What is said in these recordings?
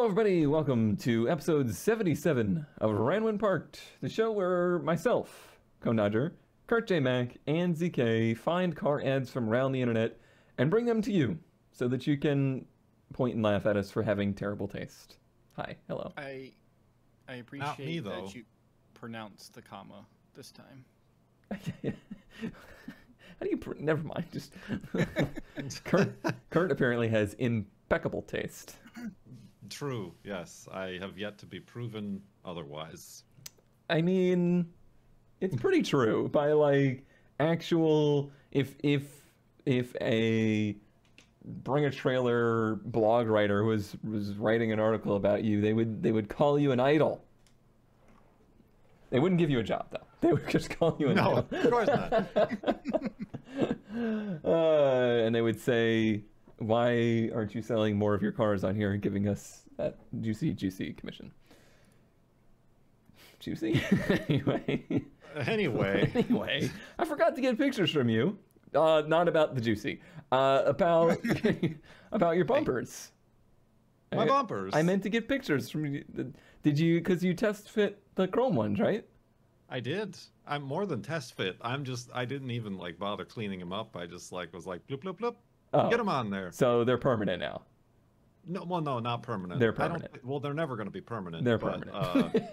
Hello, everybody. Welcome to episode 77 of Ran When Parked, the show where myself, ConeDodger, Kurt J. Mac, and ZK find car ads from around the internet and bring them to you so that you can point and laugh at us for having terrible taste. Hi, hello. I I appreciate though. that you pronounced the comma this time. How do you? Pr- Never mind. Just Kurt. Kurt apparently has impeccable taste. True. Yes, I have yet to be proven otherwise. I mean, it's pretty true by like actual if if if a bring a trailer blog writer was was writing an article about you, they would they would call you an idol. They wouldn't give you a job though. They would just call you an No, idol. of course not. uh, and they would say, "Why aren't you selling more of your cars on here and giving us that juicy, juicy commission?" Juicy. anyway. Anyway, anyway, I forgot to get pictures from you. Uh, not about the juicy. Uh, about about your bumpers. my I- bumpers. I meant to get pictures from you. Did you? Because you test fit the chrome ones, right? I did. I'm more than test fit. I'm just. I didn't even like bother cleaning them up. I just like was like bloop bloop bloop. Oh, Get them on there. so they're permanent now. No, well, no, not permanent. They're permanent. well, they're never going to be permanent. They're but, permanent.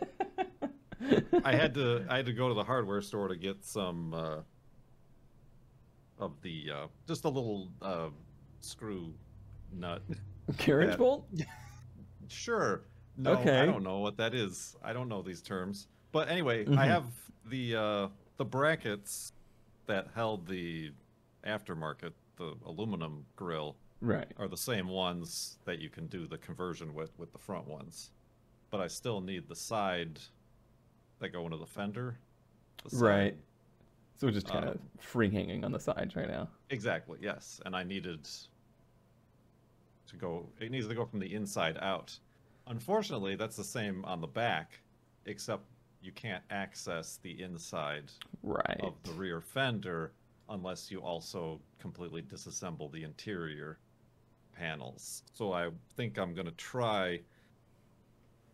uh, I had to. I had to go to the hardware store to get some uh, of the uh, just a little uh, screw nut. Carriage Yeah. bolt. Sure. No, Okay. I don't know what that is. I don't know these terms. But anyway, Mhm. I have the uh, the brackets that held the aftermarket, the aluminum grill, Right. are the same ones that you can do the conversion with with the front ones. But I still need the side that go into the fender. the Right. So we're just kind of Um, free hanging on the sides right now. Exactly. Yes, and I needed to go. It needs to go from the inside out. Unfortunately, that's the same on the back, except you can't access the inside Right. of the rear fender unless you also completely disassemble the interior panels. So I think I'm gonna try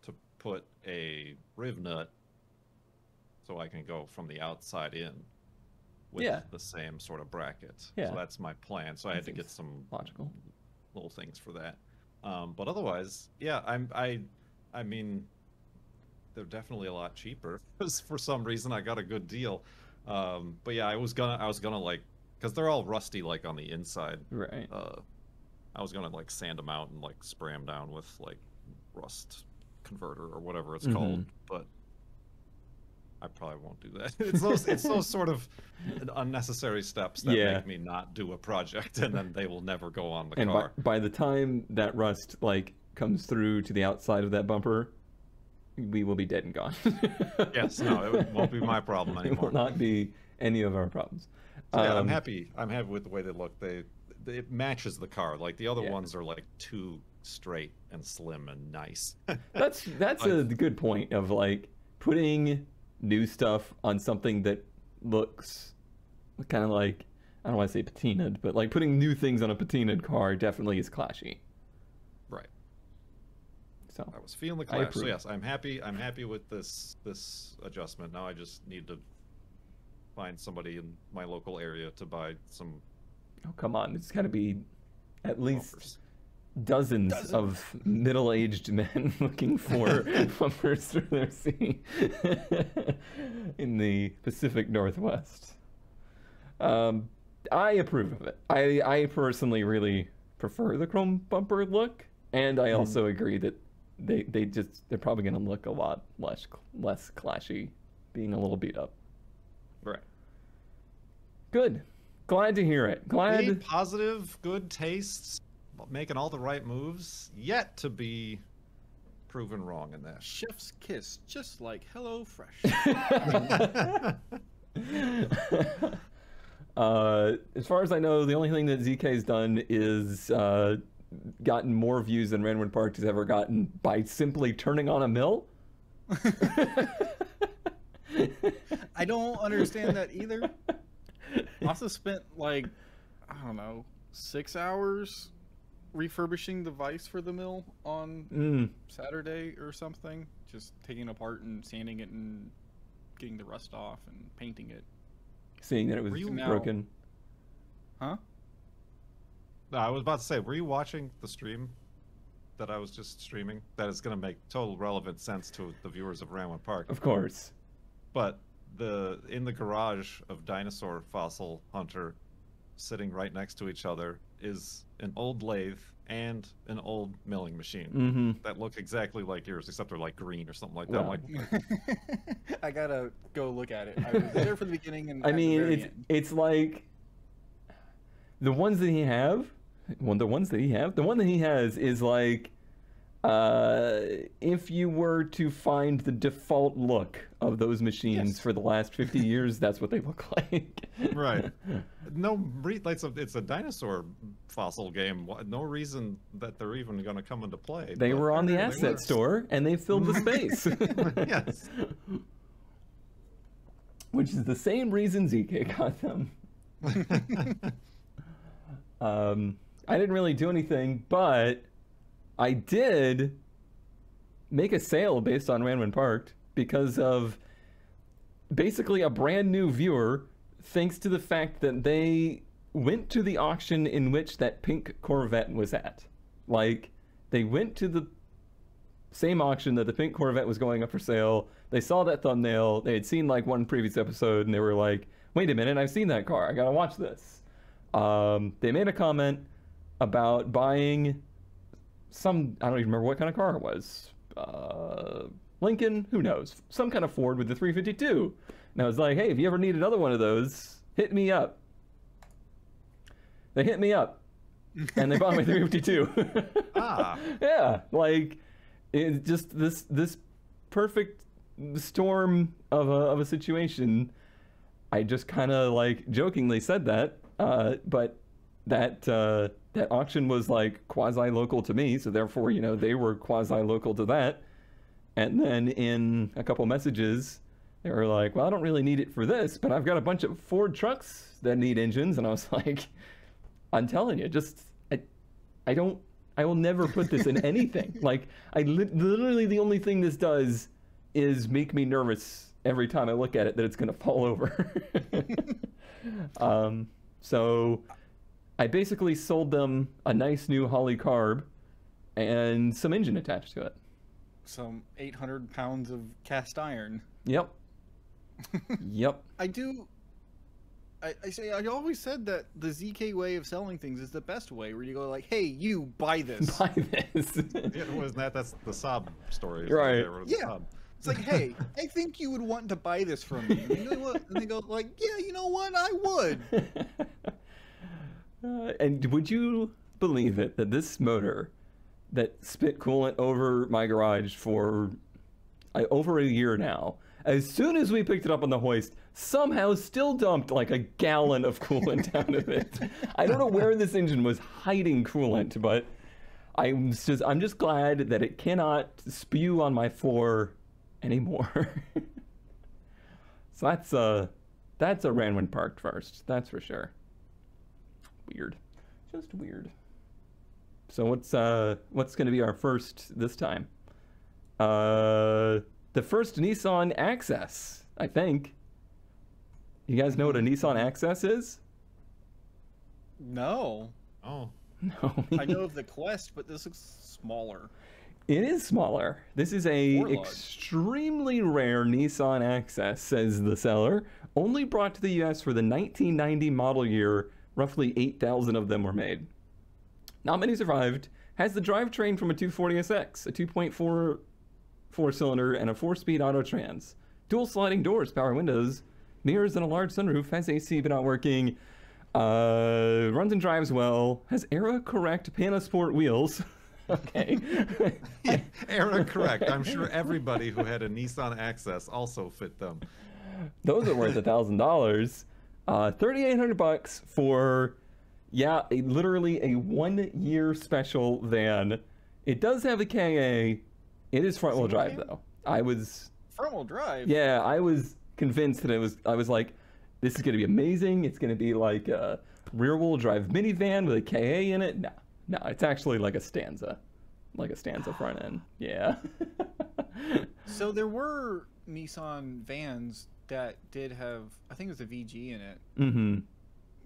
to put a riv nut so I can go from the outside in with Yeah. the same sort of bracket. Yeah. So that's my plan. So I That had to get some Logical. little things for that. Um, but otherwise, yeah, I'm I I mean they're definitely a lot cheaper 'cause for some reason I got a good deal. Um, but yeah, I was gonna I was gonna like because they're all rusty like on the inside. Right. Uh, I was gonna like sand them out and like spray them down with like rust converter or whatever it's called. Mhm. But I probably won't do that. It's those it's those sort of unnecessary steps that Yeah. make me not do a project and then they will never go on the and by, by the time that rust like comes through to the outside of that bumper, we will be dead and gone. yes, no, it won't be my problem It will anymore. not be any of our problems. So, yeah, I'm Um, happy. I'm happy with the way they look. They, they it matches the car. Like the other Yeah. ones are like too straight and slim and nice. That's that's a good point of like putting new stuff on something that looks kind of like I don't want to say patinaed, but like putting new things on a patinaed car definitely is clashy. So I was feeling the clash. So yes, I'm happy. I'm happy with this this adjustment. Now I just need to find somebody in my local area to buy some oh come on, it's got to be at least bumpers. dozens Dozens. of middle-aged men looking for bumpers through their sea in the Pacific Northwest. Um, I approve of it. I I personally really prefer the chrome bumper look, and I also agree that they they just they're probably going to look a lot less less clashy, being a little beat up. Right. Good. Glad to hear it. Glad. Be positive, good tastes, making all the right moves, yet to be proven wrong in that. Chef's kiss, just like Hello Fresh. uh, as far as I know, the only thing that ZK's done is uh, gotten more views than Ran When Parked has ever gotten by simply turning on a mill. I don't understand that either. I also spent like I don't know six hours refurbishing the vise for the mill on Mm, Saturday or something. Just taking it apart and sanding it and getting the rust off and painting it. seeing that it was you- Now- broken. Huh? No, I was about to say, were you watching the stream that I was just streaming? That is going to make total relevant sense to the viewers of Ran When Parked. Of course. But the in the garage of Dinosaur Fossil Hunter, sitting right next to each other, is an old lathe and an old milling machine Mm-hmm. that look exactly like yours, except they're like green or something like that. I'm Wow. like, I gotta go look at it. I was there for the beginning and I mean, it's end. it's like the ones that he have. Well, the ones that he have, the one that he has is like, uh, if you were to find the default look of those machines Yes. for the last fifty years, that's what they look like. Right. no, it's a, it's a dinosaur fossil game. No reason that they're even going to come into play. They were on the asset store and they filled the space. Yes. Which is the same reason ZK got them. Um, I didn't really do anything, but I did make a sale based on Ran When Parked because of basically a brand new viewer, thanks to the fact that they went to the auction in which that pink Corvette was at. Like, they went to the same auction that the pink Corvette was going up for sale. They saw that thumbnail. They had seen like one previous episode, and they were like, "Wait a minute, I've seen that car. I gotta watch this." Um, they made a comment about buying some. I don't even remember what kind of car it was. Uh, Lincoln, who knows? Some kind of Ford with the 352. And I was like, "Hey, if you ever need another one of those, hit me up." They hit me up, and they bought my 352. Ah. yeah, like it's just this this perfect storm of a of a situation. I just kind of like jokingly said that, uh, but that uh, that auction was like quasi local to me, so therefore you know they were quasi local to that. And then in a couple messages, they were like, "Well, I don't really need it for this, but I've got a bunch of Ford trucks that need engines," and I was like, "I'm telling you, just I, I don't." I will never put this in anything. like I li- literally the only thing this does is make me nervous every time I look at it that it's going to fall over. um, so I basically sold them a nice new Holley carb and some engine attached to it. Some 800 pounds of cast iron. Yep. yep. I do. I, I say I always said that the ZK way of selling things is the best way, where you go like, "Hey, you buy this." Buy this. Yeah, wasn't that? That's the sob story. Right. There Yeah. sob. It's like, "Hey, I think you would want to buy this from me." And, you know what? and they go like, "Yeah, you know what? I would." Uh, and would you believe it that this motor that spit coolant over my garage for uh, over a year now, as soon as we picked it up on the hoist, somehow still dumped like a gallon of coolant out of it. I don't know where this engine was hiding coolant, but I'm just I'm just glad that it cannot spew on my floor anymore. so that's uh that's a Ran When Parked first, that's for sure. Weird. Just weird. So what's uh what's gonna be our first this time? Uh the first Nissan Access, I think. You guys know what a Nissan Access is? No, Oh, No. I know of the Quest, but this looks smaller. It is smaller. This is a extremely rare Nissan Access, says the seller. Only brought to the US for the 1990 model year. Roughly 8,000 of them were made. Not many survived. Has the drivetrain from a 240SX, a 2.4 four cylinder, and a four speed auto trans. Dual sliding doors, power windows, mirrors, and a large sunroof. Has AC but not working. Uh, runs and drives well. Has era correct Panasport wheels. okay. era correct. I'm sure everybody who had a Nissan Access also fit them. Those are worth a thousand dollars. Uh, thirty eight hundred bucks for, yeah, a, literally a one year special van. It does have a KA. It is front wheel drive though. I was, Front wheel drive. yeah, I was convinced that it was. I was like, this is gonna be amazing. It's gonna be like a rear wheel drive minivan with a KA in it. No, No, it's actually like a stanza, like a stanza front end. Yeah. So there were Nissan vans that did have, I think it was a VG in it, mm-hmm.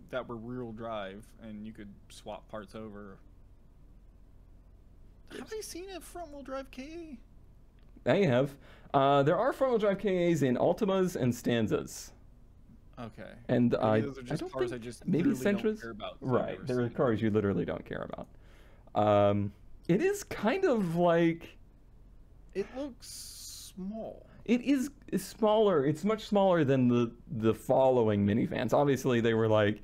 that were rear-wheel drive, and you could swap parts over. Have I seen a front-wheel drive KA? I have. Uh, there are front-wheel drive KAs in Altimas and Stanzas, Okay. and I, those are I just don't cars think I just maybe literally don't Sentras. care about Right, there are cars you literally don't care about. Um, it is kind of like It looks small. It is smaller. It's much smaller than the the following minivans. Obviously, they were like,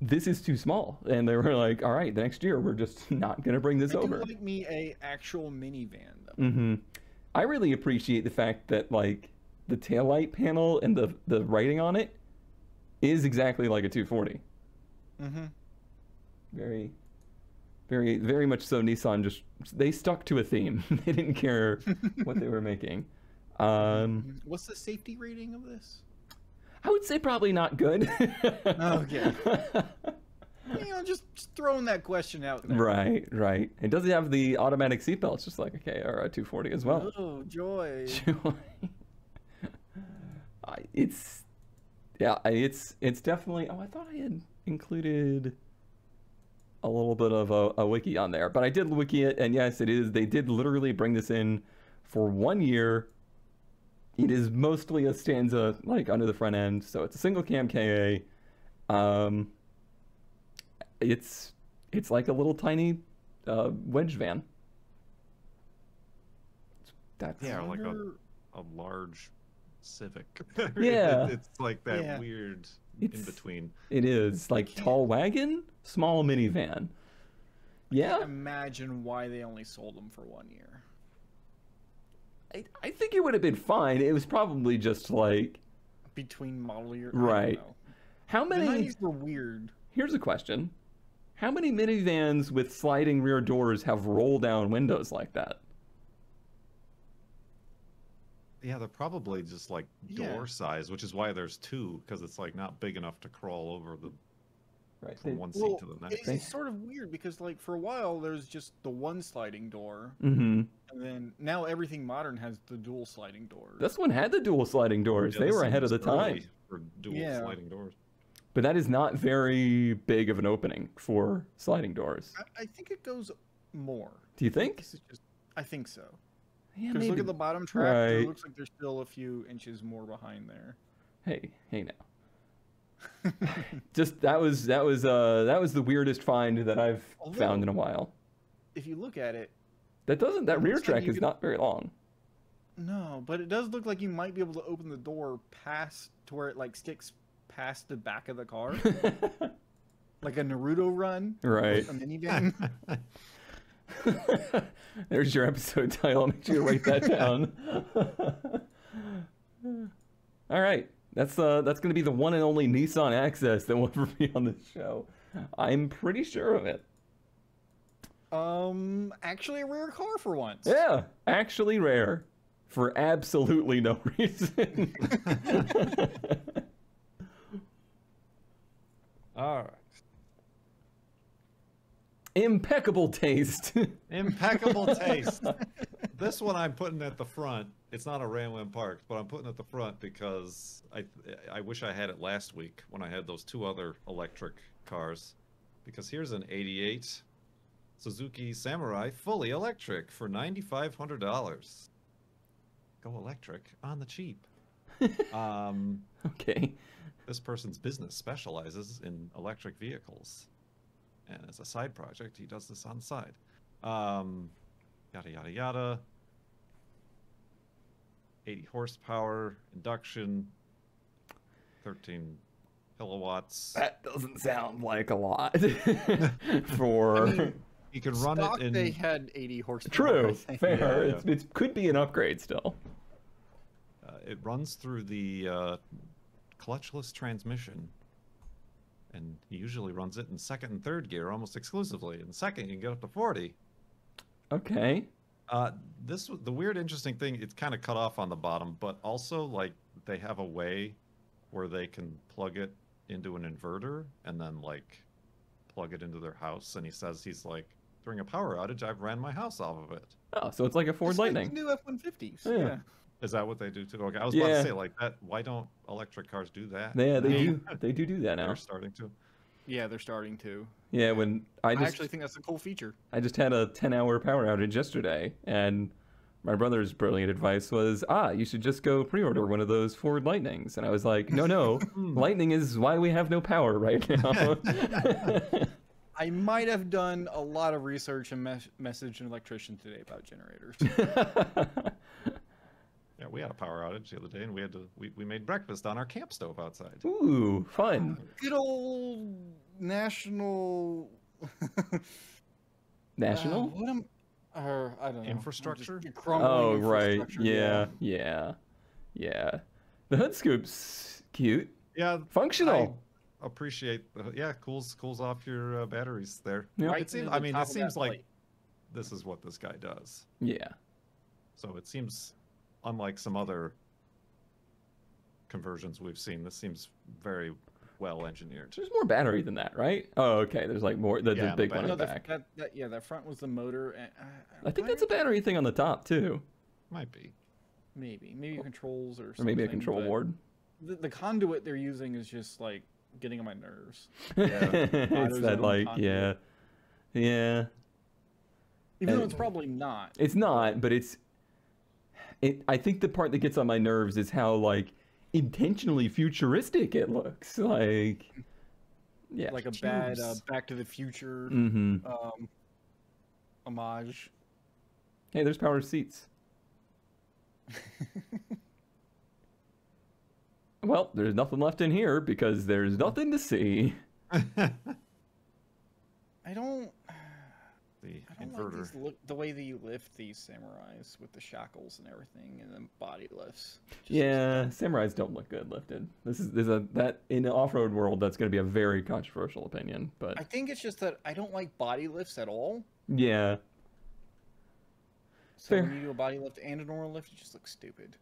"This is too small," and they were like, "All right, the next year we're just not gonna bring this I do over." like me a actual minivan though. hmm I really appreciate the fact that like the taillight panel and the the writing on it is exactly like a 240. Mm-hmm. Very, very, very much so. Nissan just they stuck to a theme. they didn't care what they were making. Um, What's the safety rating of this? I would say probably not good. Okay. You know, just, just throwing that question out there. right, right. It doesn't have the automatic seatbelts, just like okay, or a 240 as well. Oh, joy. I- it's yeah, it's it's definitely. Oh, I thought I had included a little bit of a, a wiki on there, but I did wiki it, and yes, it is. They did literally bring this in for one year. It is mostly a stanza like under the front end, so it's a single cam KA. Um, it's it's like a little tiny uh, wedge van. That's Yeah, like a, a large Civic. Yeah. It- it's like that Yeah. weird in between. It is like tall wagon, small minivan. Yeah, Can't imagine why they only sold them for one year. I, I think it would have been fine. It was probably just like Between model year. Right. I don't know. how The many. 90s were weird. Here's a question: How many minivans with sliding rear doors have roll down windows like that? Yeah, they're probably just like door Yeah. size, which is why there's two, because it's like not big enough to crawl over the Right. from one seat Well, to the it's, next. They- it's sort of weird because, like, for a while there's just the one sliding door, Mm-hmm. and then now everything modern has the dual sliding doors. This one had the dual sliding doors. Yeah, they were ahead of the time. For dual Yeah. sliding doors. But that is not very big of an opening for sliding doors. I, I think it goes more. Do you think? This is just. I think so. Yeah, Because look at the bottom track. Right. It looks like there's still a few inches more behind there. Hey, hey now. Just that was that was uh that was the weirdest find that I've Although- found in a while. if you look at it, That doesn't that rear looks like track is could- not very long. no, but it does look like you might be able to open the door past to where it like sticks past the back of the car, like a Naruto run, right. a minivan. There's your episode title. Make sure you write that down. All right. That's uh that's gonna be the one and only Nissan Access that will ever be on this show. I'm pretty sure of it. um, actually, a rare car for once. Yeah, actually rare. For absolutely no reason. All right. Impeccable taste. Impeccable taste. this one I'm putting at the front. It's not a Ram Ram Parks, but I'm putting it at the front because I I wish I had it last week when I had those two other electric cars. Because here's an 88 Suzuki Samurai fully electric for $9,500. Go electric on the cheap. um, okay. this person's business specializes in electric vehicles. And as a side project, he does this on the side. Um, yada, yada, yada. 80 horsepower, induction, 13 kilowatts. That doesn't sound like a lot for I mean, You can run Stock, it in. they had 80 horsepower. True, fair. Yeah, yeah. It's, it could be an upgrade still. Uh, it runs through the uh, clutchless transmission. And he usually runs it in second and third gear almost exclusively. In second, you can get up to 40. Okay. Uh, this the weird, interesting thing. It's kind of cut off on the bottom, but also like they have a way where they can plug it into an inverter and then like plug it into their house, and he says he's like, during a power outage, I've ran my house off of it. Oh, so it's like a Ford It's like Lightning. New F one fifties. Yeah. Yeah. Is that what they do too? Okay, I was about to say like that. Why don't electric cars do that? Yeah, they They- do. They do do that now. They're starting to. Yeah, they're starting to. Yeah, when I I, actually think that's a cool feature. I just had a 10 hour power outage yesterday, and my brother's brilliant advice was, ah, you should just go pre order one of those Ford Lightnings. And I was like, no, no, Lightning is why we have no power right now. I might have done a lot of research and mes- message an electrician today about generators. Yeah, we had a power outage the other day, and we had to we, we made breakfast on our camp stove outside. Ooh, fun. Good old national. National? Uh, what am? Or I don't know. I'm just Infrastructure? oh, right. infrastructure, Yeah, yeah, yeah. The hood scoop's cute. Yeah, Functional. I appreciate. The, yeah, cools cools off your uh, batteries there. Yep. Right It seems. to I mean, it seems like plate. this is what this guy does. Yeah. So it seems, unlike some other conversions we've seen, this seems very well engineered. There's more battery than that, right? Oh, okay. There's like more. The, Yeah, the the big one in No, the the, back. that, that, yeah, that front was the motor. And, uh, I think that's a are- battery thing on the top, too. Might be. Maybe, maybe controls or Or something. maybe a control but board. The, the conduit they're using is just like getting on my nerves. Yeah, it's that like conduit. yeah, yeah. Even though it's probably not. It's not, but it's. It. I think the part that gets on my nerves is how like intentionally futuristic it looks. Like. Yeah. like a bad uh. Back to the Future Mm-hmm. um, homage. Hey, there's power seats. well, there's nothing left in here because there's nothing to see. I don't. The I don't like inverter. look, the way that you lift these samurais with the shackles and everything, and then body lifts. Looks Yeah, samurais don't look good lifted. This is there's a that in the off-road world that's going to be a very controversial opinion, but I think it's just that I don't like body lifts at all. yeah, So Fair. when you do a body lift and a normal lift, it just looks stupid.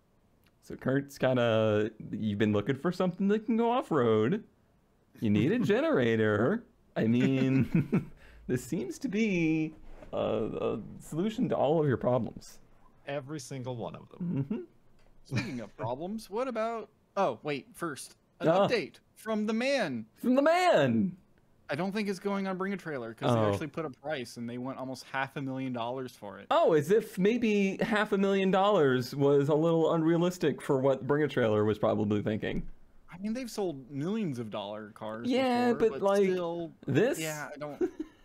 So Kurt's kind of you've been looking for something that can go off road. You need a generator. I mean, this seems to be a, a solution to all of your problems. Every single one of them. hmm Speaking of problems, what about? Oh wait, first an Ah. update from the man. From the man. I don't think it's going on Bring a Trailer because Oh. they actually put a price and they want almost half a million dollars for it. Oh, as if maybe half a million dollars was a little unrealistic for what Bring a Trailer was probably thinking. I mean, they've sold millions of dollar cars. Yeah, before, but, like, still, This. yeah, I don't.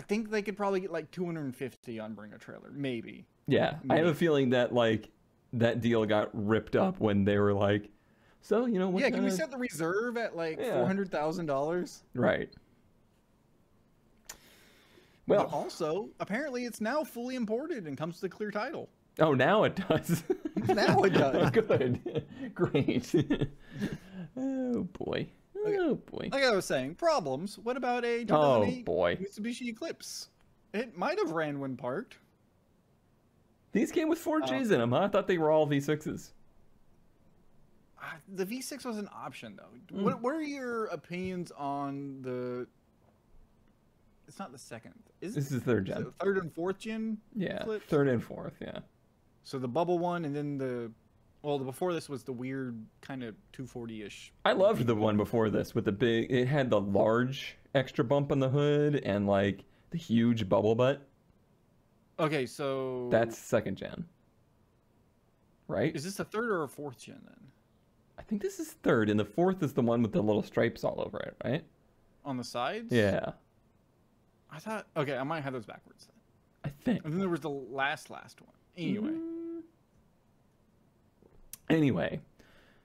I think they could probably get like 250 on Bring a Trailer, maybe. Yeah, I have a feeling that like that deal got ripped up when they were like, so you know what? yeah, can we set the reserve at like Yeah. four hundred thousand dollars? Right. Well, Well, also apparently it's now fully imported and comes with a clear title. oh, now it does. Now it oh, does. Good. Great. oh. Oh boy. Like I was saying, problems. What about a Oh boy. Mitsubishi Eclipse? It might have ran when parked. These came with four Oh. Gs in them. Huh? I thought they were all V6s. Uh, the V6 was an option though. Mm. What, what are your opinions on the? It's not the second. Is This is third is gen. it third and fourth gen? Yeah, third and fourth. Yeah. So the bubble one, and then the, well, the before this was the weird kind of 240-ish. I loved the one before this with the big. It had the large extra bump on the hood and like the huge bubble butt. Okay, so That's second gen. Right? is this a third or a fourth gen then? I think this is third, and the fourth is the one with the little stripes all over it, right? On the sides? Yeah, I thought. Okay, I might have those backwards then. I think. And then there was the last last one. Anyway, Mm. Anyway,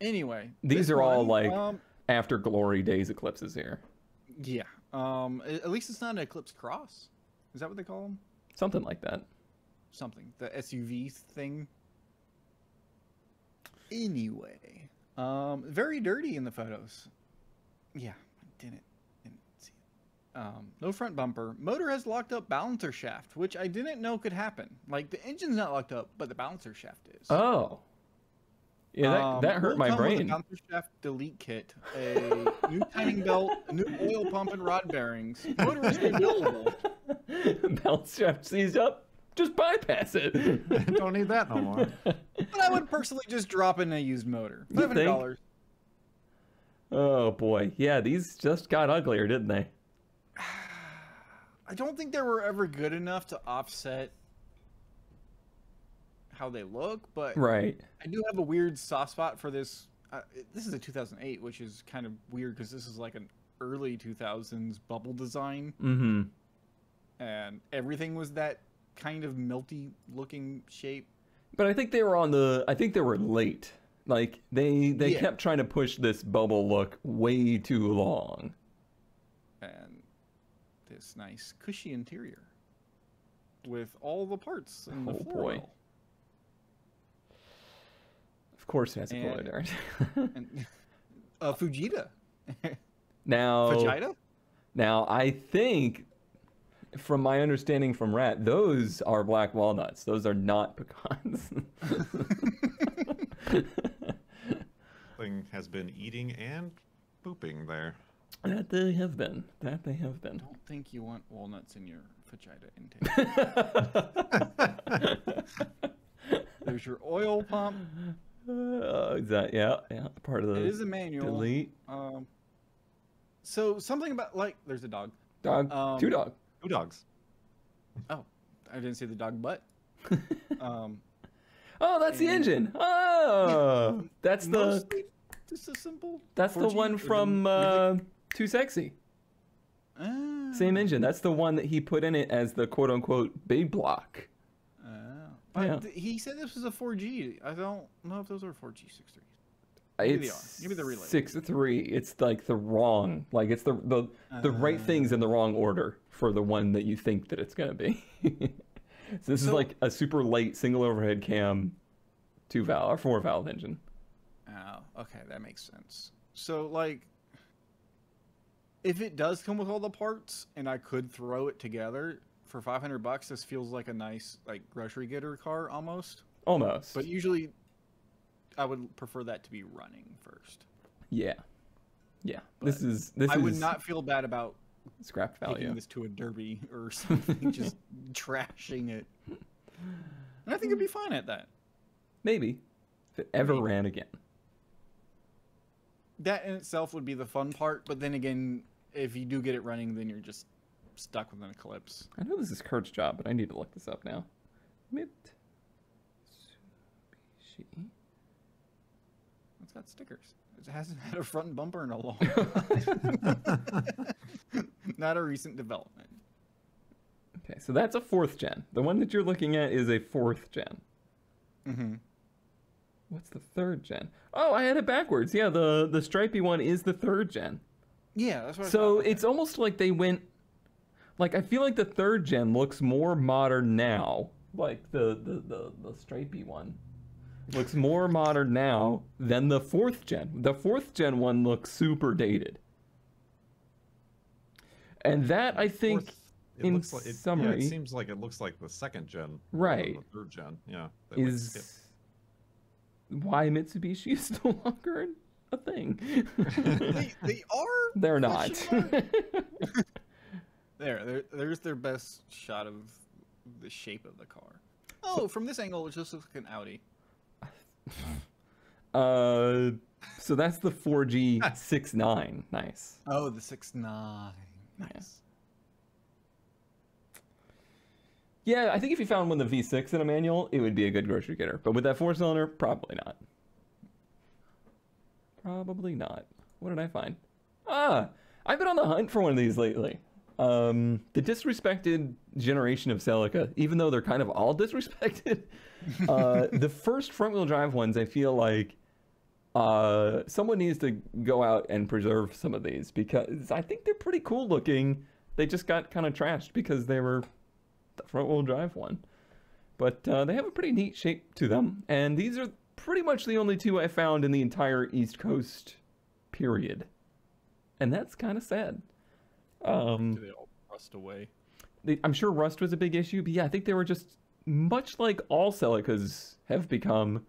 anyway, These are all, one, like- um, after glory days eclipses here. yeah. Um, at least it's not an Eclipse Cross. Is that what they call them? Something like that. Something. The SUV thing. Anyway, um, very dirty in the photos. Yeah, I didn't didn't see it. Um, no front bumper. Motor has locked up balancer shaft, which I didn't know could happen. Like the engine's not locked up, but the balancer shaft is. Oh. Yeah, that, Um, that hurt will my come with a brain. balancer shaft delete kit, a new timing belt, new oil pump and rod bearings. Motor is rebuildable. Bounce shaft seized up. Just bypass it. Don't need that no more. But I would personally just drop in a used motor. You Five hundred think? dollars. oh boy, yeah, these just got uglier, didn't they? I don't think they were ever good enough to offset how they look, but Right. I do have a weird soft spot for this. Uh, this is a 2008, which is kind of weird because this is like an early 2000s bubble design, Mm-hmm. and everything was that kind of melty looking shape. But I think they were on the. I think they were late. Like they they Yeah. kept trying to push this bubble look way too long. and this nice cushy interior with all the parts and the Oh, floor boy. Well. Of course, it has a And- cooler there. and uh, Fujita, now, Fujita. now I think, from my understanding from Rat, those are black walnuts. Those are not pecans. Thing has been eating and pooping there. that they have been. That they have been. Don't think you want walnuts in your Fujita intake. There's your oil pump. Uh, is that yeah yeah part of the It is a manual. delete Um, so something about like there's a dog. dog Um, two dog. Two dogs. Oh, I didn't see the dog butt. Um, Oh, that's the engine. Oh, that's the just a simple. that's the 4G one from uh, Too Sexy. Ah, Same engine. That's the one that he put in it as the quote unquote big block. But Yeah. he said this was a 4G. I don't know if those are 4G 63s. Maybe they are. It's Maybe they're related. six three. It's like the wrong, like it's the the the right uh. things in the wrong order for the one that you think that it's gonna be. so this is like a super light single overhead cam, two valve or four valve engine. Oh, okay, that makes sense. So, like, if it does come with all the parts, and I could throw it together for 500 bucks, this feels like a nice, like, grocery getter car almost. Almost. But usually, I would prefer that to be running first. yeah, yeah. this is this I is would not feel bad about scrap value. this to a derby or something, just trashing it. And I think it'd be fine at that. Maybe if it ever Maybe. ran again. That in itself would be the fun part, but then again, if you do get it running, then you're just stuck with an eclipse. I know this is Kurt's job, but I need to look this up now. Mitsubishi. It's got stickers. It hasn't had a front bumper in a long time. Not a recent development. Okay, so that's a fourth gen. The one that you're looking at is a fourth gen. Mm-hmm. What's the third gen? Oh, I had it backwards. Yeah, the the stripy one is the third gen. Yeah, that's what I So it's almost like they went like I feel like the third gen looks more modern now. Like the the the, the stripy one looks more modern now than the fourth gen. The fourth gen one looks super dated. And that I think Fourth- it in looks like it, yeah, summary- it seems like it looks like the second gen, Right. The third gen, yeah. they, is why Mitsubishi is no longer a thing. they, they are. They're not. There, there, there's their best shot of the shape of the car. Oh, from this angle, it just looks like an Audi. uh, so that's the 4G 69. Nice. Oh, the six nine. Nice. Yeah, I think if you found one of the V6 in a manual, it would be a good grocery getter. But with that four cylinder, probably not. Probably not. What did I find? Ah, I've been on the hunt for one of these lately. Um, the disrespected generation of Celica, even though they're kind of all disrespected. uh, the first front wheel drive ones, I feel like uh, someone needs to go out and preserve some of these because I think they're pretty cool looking. They just got kind of trashed because they were the front wheel drive one. But uh, they have a pretty neat shape to them, and these are pretty much the only two I found in the entire East Coast period. And that's kind of sad. Um, Do they all rust away? they, I'm sure rust was a big issue, but yeah, I think they were just much like all Celicas have become.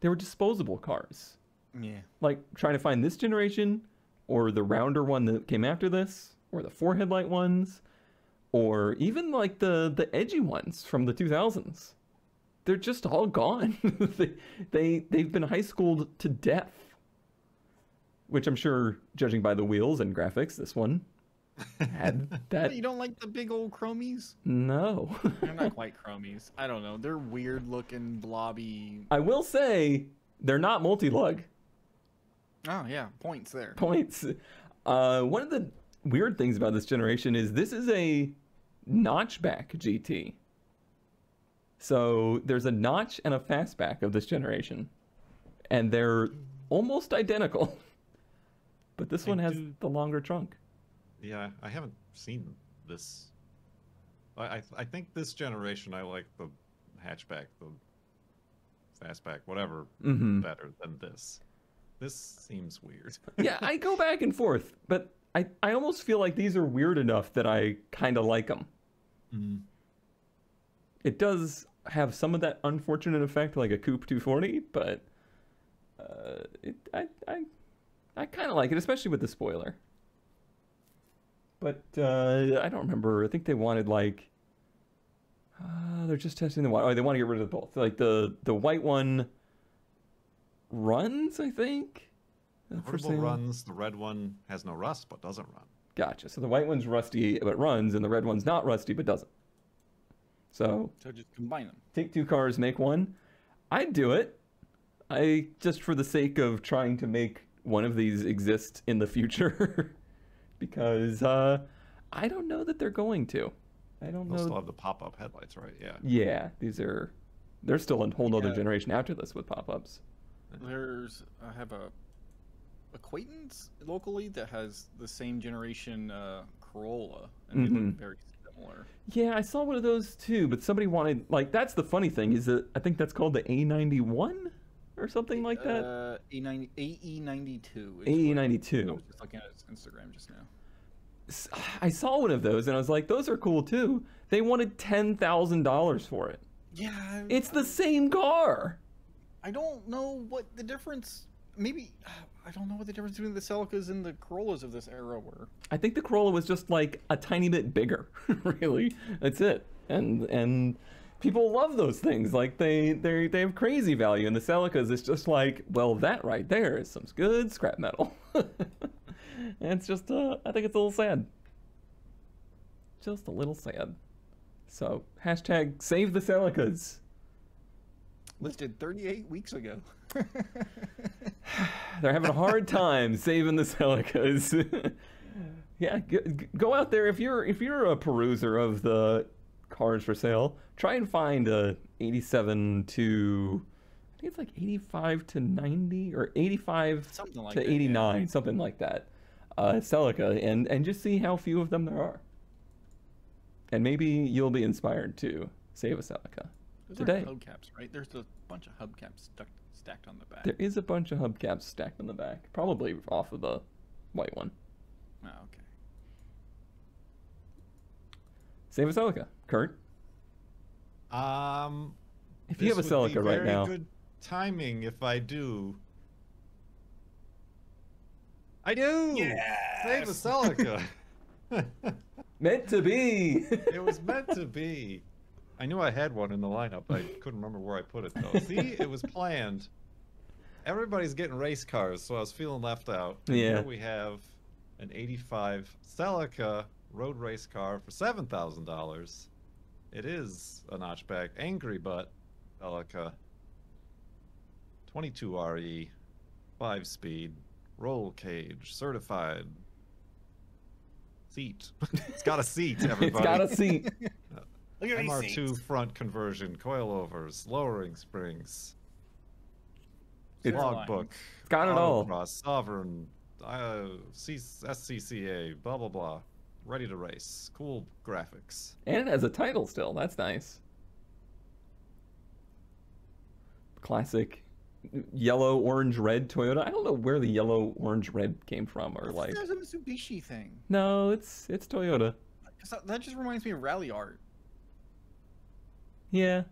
they were disposable cars. Yeah. Like trying to find this generation, or the rounder one that came after this, or the four headlight ones, or even like the the edgy ones from the 2000s. They're just all gone. they, they they've been high schooled to death. Which I'm sure, judging by the wheels and graphics, this one that. You don't like the big old chromies? No. They're not quite chromies. I don't know. They're weird looking, blobby. I will say they're not multi-lug Oh yeah, points there. points. Uh, one of the weird things about this generation is this is a notchback GT. So there's a notch and a fastback of this generation, and they're almost identical. But this I one has do- the longer trunk. Yeah, I haven't seen this. I I, I think this generation I like the hatchback, the fastback, whatever, hmm better than this. This seems weird. yeah, I go back and forth, but I, I almost feel like these are weird enough that I kind of like them. Mm. It does have some of that unfortunate effect, like a Coupe 240, but uh, it, I, I, I kind of like it, especially with the spoiler. But uh, I don't remember. I think they wanted like. Uh, they're just testing the white. Oh, they want to get rid of both. Like the the white one runs, I think. For Convertible runs. The red one has no rust but doesn't run. Gotcha. So the white one's rusty but runs, and the red one's not rusty but doesn't. So So just combine them. take two cars, make one. I'd do it. I just for the sake of trying to make one of these exist in the future, because uh, I don't know that they're going to. I don't know. They'll know. still have the pop-up headlights, right? Yeah. Yeah, these are. They're still a whole other Yeah. generation after this with pop-ups. There's I have a acquaintance locally that has the same generation uh, Corolla, and they Mhm. look very similar. Yeah, I saw one of those too, but somebody wanted like that's the funny thing is that I think that's called the A91 or something like that. Uh, A90, AE92. is AE what- I was just looking at his Instagram just now. S- I saw one of those and I was like, those are cool too. They wanted ten thousand dollars for it. Yeah, It's the same car. I don't know what the difference. Maybe I don't know what the difference between the Celicas and the Corollas of this era were. I think the Corolla was just like a tiny bit bigger. really, that's it. And and people love those things. Like they they they have crazy value. And the Celicas, it's just like, well, that right there is some good scrap metal. and it's just, uh, I think it's a little sad. Just a little sad. So hashtag save the Celicas. Listed 38 weeks ago. They're having a hard time saving the Celicas. yeah, go out there if you're if you're a peruser of the cars for sale. Try and find a 87 to I think it's like 85 to 90 or 85 Something like to that, yeah. 89, something like that. Uh, Celica, and and just see how few of them there are. And maybe you'll be inspired to save a Celica. Those Today. hubcaps, right? There's a bunch of hubcaps stuck stacked on the back. There is a bunch of hubcaps stacked on the back, probably off of the white one. Oh, okay. Save a Celica, Kurt. Um, If you have a this be Celica right now, Good timing if I do. I do. Save a Celica. meant to be. it was meant to be. I knew I had one in the lineup. I couldn't remember where I put it though. See, it was planned. Everybody's getting race cars, so I was feeling left out. And Yeah. Here we have an '85 Celica road race car for seven thousand dollars. It is a notchback, angry butt Celica. 22 RE, five speed, roll cage, certified. Seat. it's got a seat, everybody. it's got a seat. Look at these MR2 seats. front conversion, coilovers, lowering springs, It's- logbook, It's got it all. Autocross, sovereign, uh, C- SCCA, blah blah blah, ready to race, cool graphics. And it has a title still. That's nice. Classic yellow, orange, red Toyota. I don't know where the yellow, orange, red came from or like. There's a Mitsubishi thing. No, it's it's Toyota. 'Cause that- That just reminds me of Ralliart. Yeah.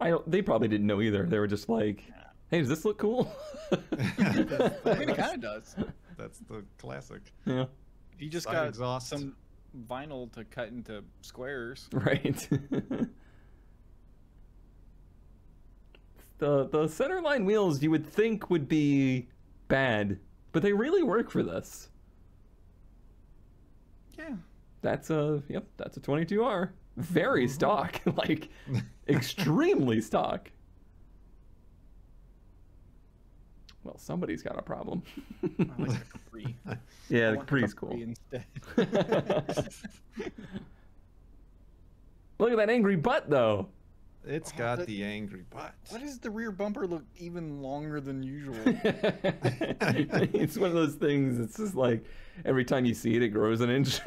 I don't. They probably didn't know either. They were just like, "Hey, does this look cool?" I mean, it kind of does. That's the classic. yeah. You just got exhaust. some vinyl to cut into squares. Right. the the center line wheels you would think would be bad, but they really work for this. Yeah. That's a yep, that's a 22R. Very mm-hmm. stock, like extremely stock. Well, somebody's got a problem. I like the Capri. yeah, I the Capri's Capri cool. instead. Look at that angry butt, though. It's Oh, got that- the angry butt. Why does the rear bumper look even longer than usual? it's one of those things. It's just like every time you see it, it grows an inch.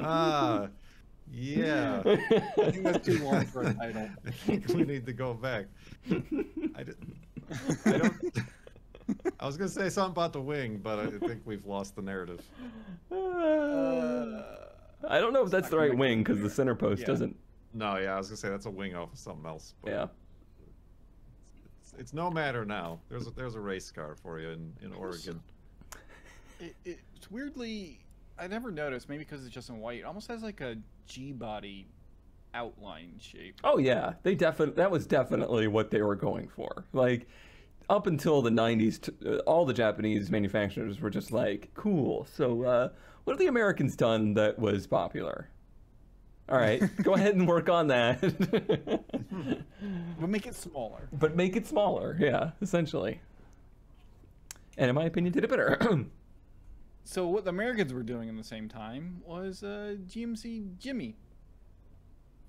ah, yeah. I think that's too long for a title. I think we need to go back. I, did, I don't. I was gonna say something about the wing, but I think we've lost the narrative. Uh, I don't know if that's the right wing because the center post Yeah. doesn't. No, yeah, I was gonna say that's a wing off of something else. But Yeah. it's, it's no matter now. There's a, there's a race car for you in, in Oregon. it, it's weirdly, I never noticed. Maybe because it's just in white. It almost has like a G body outline shape. Oh yeah, they definitely. That was definitely what they were going for. Like up until the 90s, t- uh, all the Japanese manufacturers were just like, cool. So uh, what have the Americans done that was popular? All right, go ahead and work on that. But make it smaller. but make it smaller. Yeah, essentially. And in my opinion, did it better. So what the Americans were doing in the same time was uh, GMC Jimmy,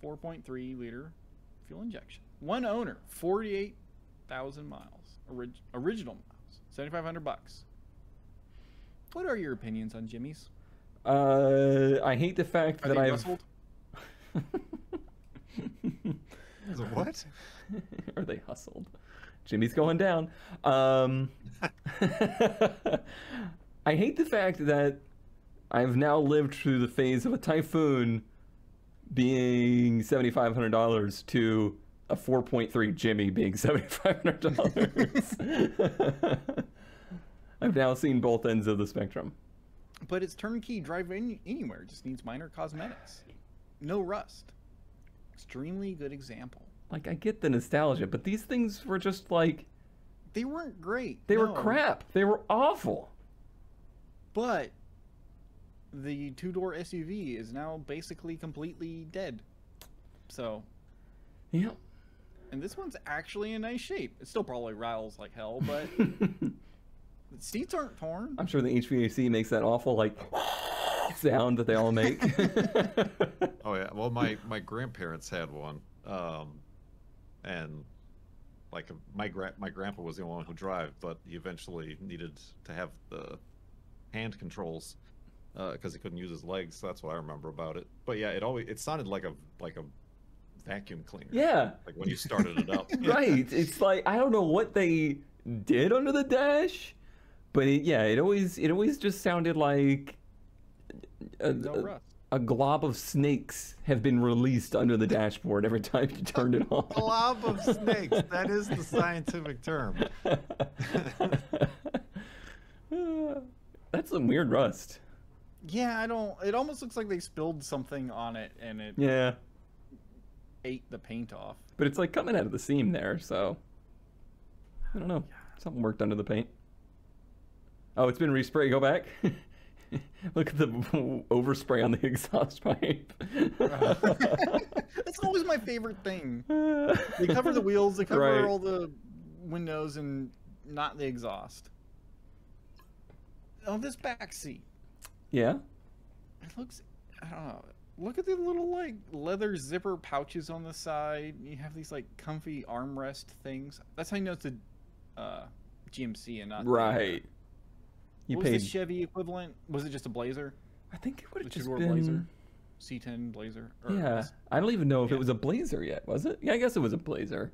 4.3 liter fuel injection. One owner, 48,000 miles. Orig- original miles, 7,500 bucks. What are your opinions on Jimmy's? uh, I hate the fact Are that they I've. rustled? Is it what? Are they hustled? Jimmy's going down. Um, I hate the fact that I've now lived through the phase of a typhoon being seventy five hundred dollars to a four point three Jimmy being seventy five hundred dollars. I've now seen both ends of the spectrum. But it's turnkey, drive any- anywhere. It just needs minor cosmetics. No rust. Extremely good example. Like I get the nostalgia, but these things were just like They weren't great. they were crap. They were awful. But the two door SUV is now basically completely dead. So, Yeah. and this one's actually in nice shape. It still probably rattles like hell, but the seats aren't torn. I'm sure the HVAC makes that awful like sound that they all make. Oh yeah. Well, my my grandparents had one, um, and like my gra- my grandpa was the only one who drive, but he eventually needed to have the hand controls uh, because he couldn't use his legs. So that's what I remember about it. But yeah, it always it sounded like a like a vacuum cleaner. yeah, Like when you started it up. right. It's like I don't know what they did under the dash, but it, yeah, it always it always just sounded like a, No a- a glob of snakes have been released under the dashboard every time you turned it on. A Glob of snakes. That is the scientific term. That's some weird rust. Yeah, I don't. It almost looks like they spilled something on it and it Yeah, ate the paint off. but it's like coming out of the seam there, so I don't know. Something worked under the paint. Oh, it's been resprayed. Go back. Look at the overspray on the exhaust pipe. That's always my favorite thing. They cover the wheels, they cover Right. all the windows, and not the exhaust. Oh, this back seat. yeah. It looks. I don't know. Look at the little like leather zipper pouches on the side. You have these like comfy armrest things. That's how you know it's a uh, GMC and not the, uh, Right. You paid. was the Chevy equivalent? Was it just a Blazer? I think it would have just been Blazer, C10 Blazer? Or Yeah. I don't even know if yeah. it was a Blazer yet. Was it? Yeah, I guess it was a Blazer.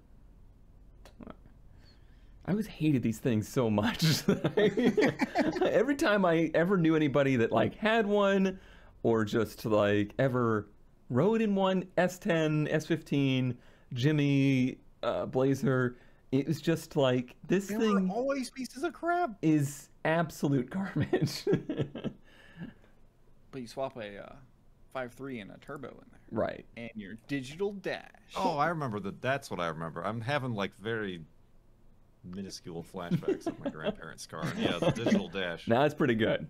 I always hated these things so much. Every time I ever knew anybody that like had one, or just like ever rode in one S10, S15, Jimmy, uh, Blazer. It was just like this They thing were always pieces of crap. is absolute garbage. But you swap a uh, 5.3 and a turbo in there, right. and your digital dash. Oh, I remember that. That's what I remember. I'm having like very minuscule flashbacks of my grandparents' car. And yeah, the digital dash. Now it's pretty good.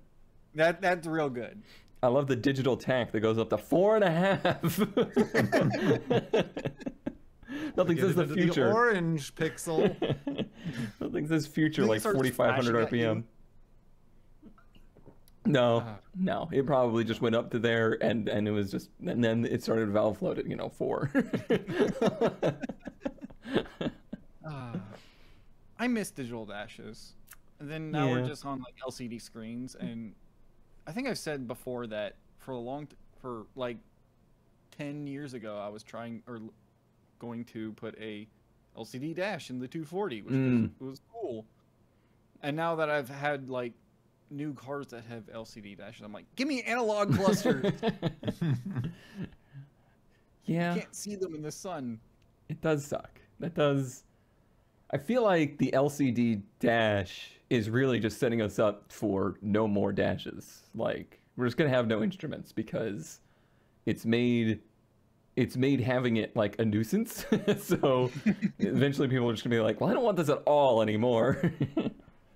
that that's real good. I love the digital tank that goes up to four and a half. Nothing says the into future. orange pixel. Nothing says future like 4,500 flashing at you? RPM. No, Ah. no. It probably just went up to there, and and it was just, and then it started valve float at you know four. Ah. I miss digital dashes. And then now Yeah. we're just on like LCD screens, and I think I've said before that for a long, t- for like ten years ago, I was trying or going to put a LCD dash in the 240, which Mm. was, was cool. And now that I've had like new cars that have LCD dashes, I'm like, give me analog clusters. yeah, Can't see them in the sun. it does suck. That does. I feel like the LCD dash is really just setting us up for no more dashes. Like we're just gonna have no instruments because it's made it's made having it like a nuisance. so eventually people are just gonna be like, well, I don't want this at all anymore.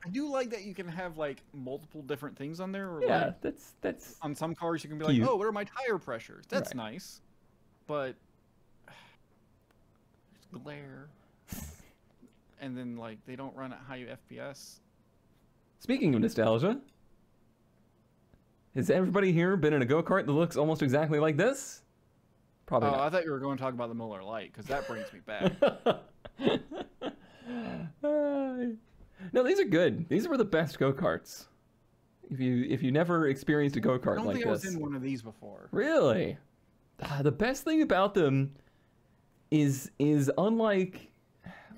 I do like that you can have like multiple different things on there. Yeah, like, that's that's on some cars you can be like, Cute. oh, what are my tire pressures? That's Right. nice, but there's glare, and then like they don't run at high FPS. Speaking of nostalgia, has everybody here been in a go kart that looks almost exactly like this? Probably Oh, not. I thought you were going to talk about the Miller Lite because that brings me back. no, these are good. These were the best go karts. If you if you never experienced a go I kart don't like think I was this, in one of these before. really, Ah, the best thing about them is is unlike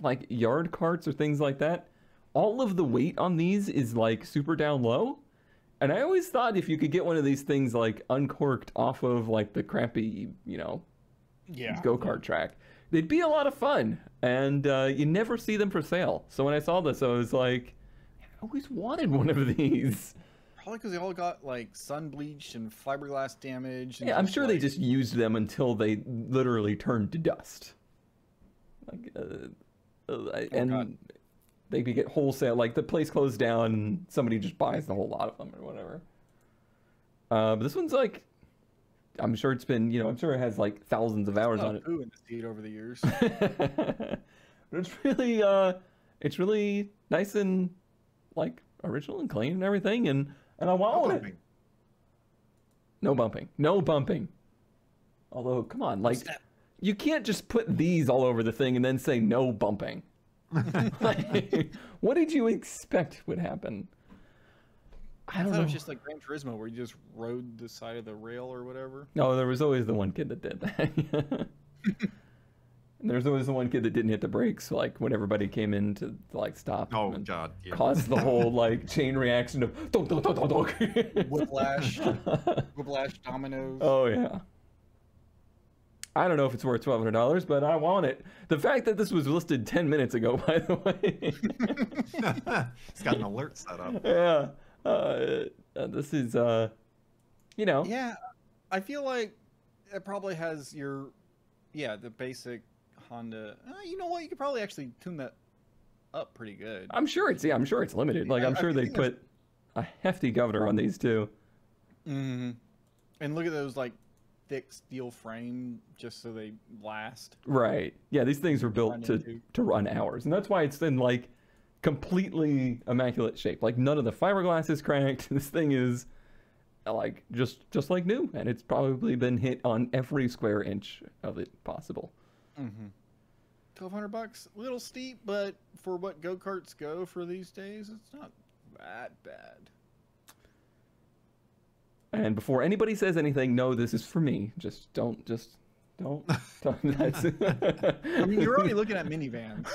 like yard carts or things like that. All of the weight on these is like super down low. And I always thought if you could get one of these things like uncorked off of like the crappy, you know, Yeah. go kart track. They'd be a lot of fun, and uh, you never see them for sale. So when I saw this, I was like, I always wanted one of these. Probably because they all got like sun bleached and fiberglass damage. And Yeah, I'm sure they just used them until they literally turned to dust. Like, uh, uh, and God. they could get wholesale. Like the place closed down, and somebody just buys the whole lot of them or whatever. Uh, but this one's like, I'm sure it's been, you know, I'm sure it has like thousands of hours a lot on of it. poo in the seat over the years. but it's really uh it's really nice and like original and clean and everything and and I want it. Bumping. No bumping. No bumping. Although come on, like you can't just put these all over the thing and then say no bumping. like, what did you expect would happen? I I don't thought know. it was just like Gran Turismo where you just rode the side of the rail or whatever. No, there was always the one kid that did that. and there's always the one kid that didn't hit the brakes, like when everybody came in to like stop. Oh and God. Yeah. Caused the whole like chain reaction of. Whiplash, whiplash, dominoes. oh yeah. I don't know if it's worth twelve hundred dollars, but I want it. The fact that this was listed ten minutes ago, by the way. it's got an alert set up. yeah. Uh, uh, this is uh, you know. Yeah, I feel like it probably has your, yeah, the basic Honda. Uh, you know what? You could probably actually tune that up pretty good. I'm sure it's yeah. I'm sure it's limited. Like I- I'm sure they put a hefty governor on these too. hmm And look at those like thick steel frame, just so they last. Right. Yeah, these things were built to into. to run hours, and that's why it's in like completely immaculate shape. Like none of the fiberglass is cracked. This thing is like just just like new, and it's probably been hit on every square inch of it possible. Mm-hmm. Twelve hundred bucks, a little steep, but for what go karts go for these days, it's not that bad. And before anybody says anything, no, this is for me. Just don't, just don't. I mean, you're already looking at minivans.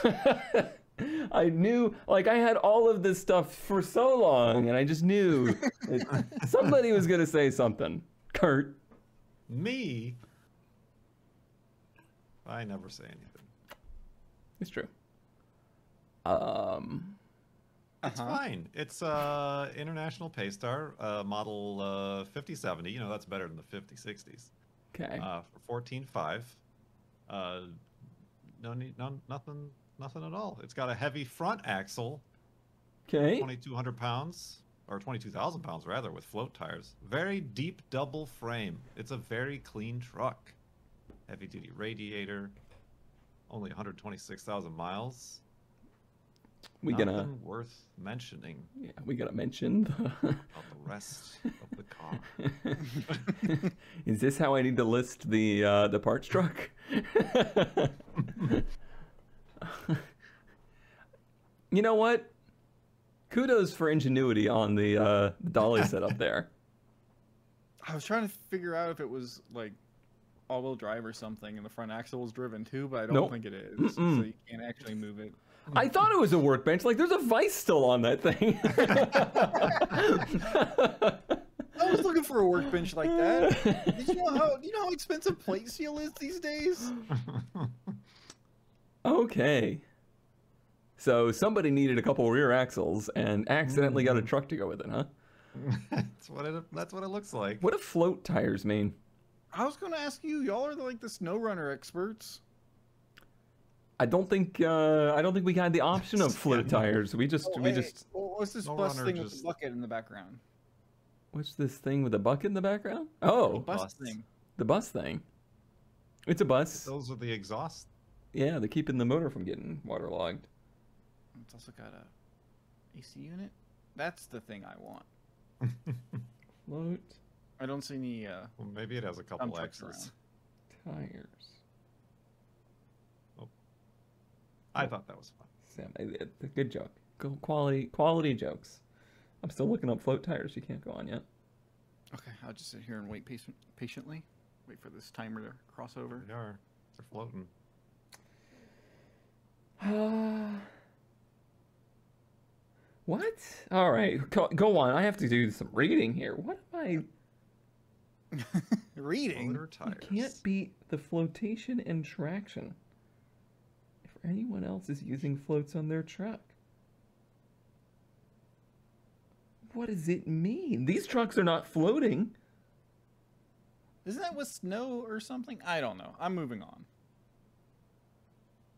I knew, like, I had all of this stuff for so long, and I just knew somebody was gonna say something. Kurt, Me? I never say anything. It's true. Um, It's Uh-huh. fine. It's uh international Paystar uh, model uh 5070. You know that's better than the 5060s. okay. Uh, for 14.5. Uh, no need, no, nothing, nothing at all. It's got a heavy front axle, okay. 2,200 pounds or 22,000 pounds rather, with float tires. Very deep double frame. It's a very clean truck. Heavy duty radiator. Only 126,000 miles. We Nothing gonna worth mentioning yeah, we gotta mention the. about the rest of the car. Is this how I need to list the uh, the parts truck? you know what? Kudos for ingenuity on the uh, dolly setup there. I was trying to figure out if it was like all-wheel drive or something, and the front axle was driven too, but I don't Nope. think it is. Mm-mm. So you can't actually move it. I thought it was a workbench. Like, there's a vice still on that thing. I was looking for a workbench like that. Did you know how you know how expensive plate steel is these days? okay. So somebody needed a couple rear axles and accidentally got a mm-hmm. truck to go with it, huh? that's what it. That's what it looks like. What do float tires mean? I was going to ask you. Y'all are like the snow runner experts. I don't think uh, I don't think we had the option of float Yeah, tires. We just Oh, we hey, just what's this Snow bus runner thing with the bucket in the background? what's this thing with a bucket in the background? Oh, Bus Bus. thing. the bus thing. It's a bus. Those are the exhaust. Yeah, they're keeping the motor from getting waterlogged. It's also got a AC unit. That's the thing I want. Float I don't see any. Uh, Well, maybe it has a couple trucks axles. tires. I thought that was fun. Sam, it- it- good joke. Go quality quality jokes. I'm still looking up float tires. You can't go on yet. okay, I'll just sit here and wait patient, patiently. Wait for this timer to cross over. They are. They're floating. what? All right, go, go on. I have to do some reading here. What am I? Reading. Motor You tires. can't beat the flotation and traction. Anyone else is using floats on their truck. What does it mean? These trucks are not floating. Isn't that with snow or something? I don't know. I'm moving on.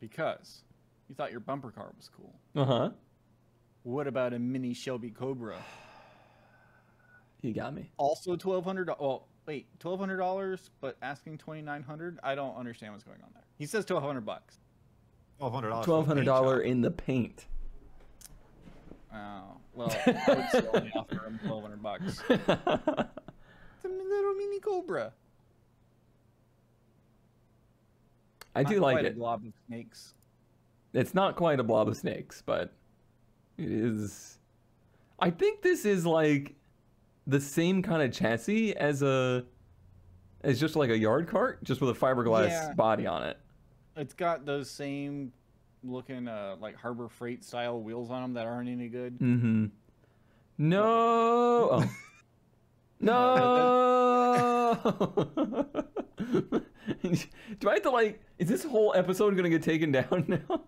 Because you thought your bumper car was cool. Uh huh. What about a mini Shelby Cobra? You got me. Also twelve hundred. Well, wait, twelve hundred dollars, but asking twenty nine hundred. I don't understand what's going on there. He says twelve hundred bucks. Twelve hundred dollars. Twelve hundred dollar in the paint. Oh well, I would still only offer him twelve hundred bucks. It's a little mini Cobra. I do Not like quite a it. glob of snakes. It's not quite a blob of snakes, but it is. I think this is like the same kind of chassis as a, as just like a yard cart, just with a fiberglass Yeah. body on it. It's got those same looking uh like Harbor Freight style wheels on them that aren't any good. Mm-hmm. No. Oh. No. Do I have to like? Is this whole episode gonna get taken down now?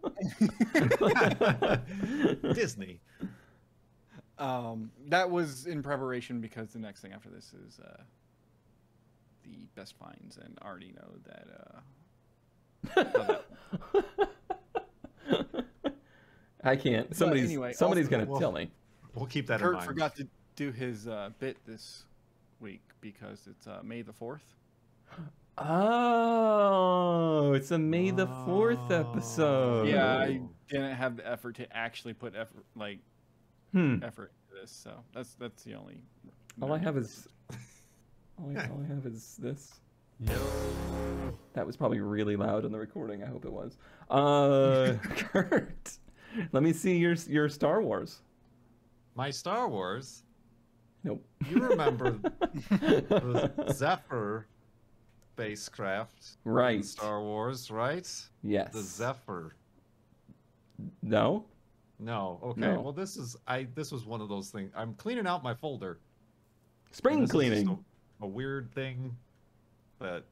Disney. Um, that was in preparation because the next thing after this is uh, the best finds, and I already know that. Uh, that- I can't. Somebody's anyway, somebody's gonna well- tell me. We'll keep that in Kurt mind. forgot to do his uh, bit this week because it's uh, May the fourth. Oh, it's a May the Fourth episode. Yeah, I didn't have the effort to actually put effort like Hmm. effort into this, so that's that's the only. All I have is all I, all I have is this. That was probably really loud in the recording. I hope it was. Uh, Kurt, let me see your your Star Wars. My Star Wars. Nope. You remember the Zephyr spacecraft in Right. Star Wars, right? Yes. The Zephyr. No. No. Okay. No. Well, this is I. This was one of those things. I'm cleaning out my folder. Spring This is just cleaning. A, a weird thing that